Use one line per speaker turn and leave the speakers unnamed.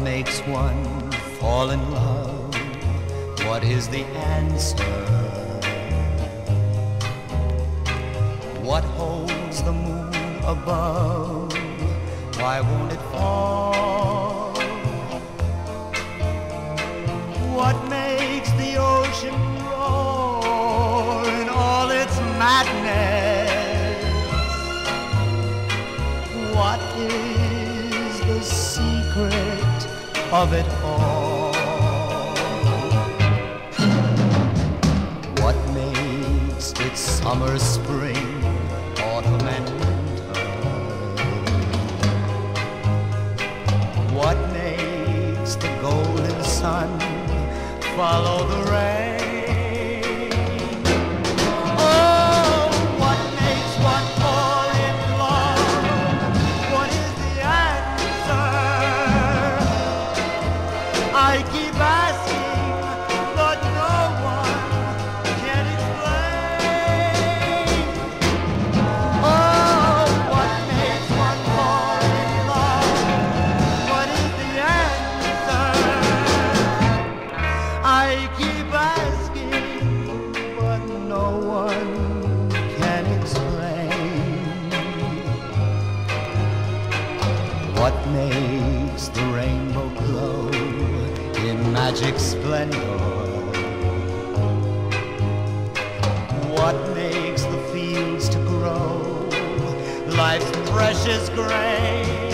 makes one fall in love? What is the answer? What holds the moon above? Why won't it fall? What makes the ocean roar in all its madness? What is the secret of it all? What makes it summer, spring, autumn, and winter? What makes the golden sun follow the rain? Keep asking, but no one can explain. What makes the rainbow glow in magic splendor? What makes the fields to grow life's precious grain?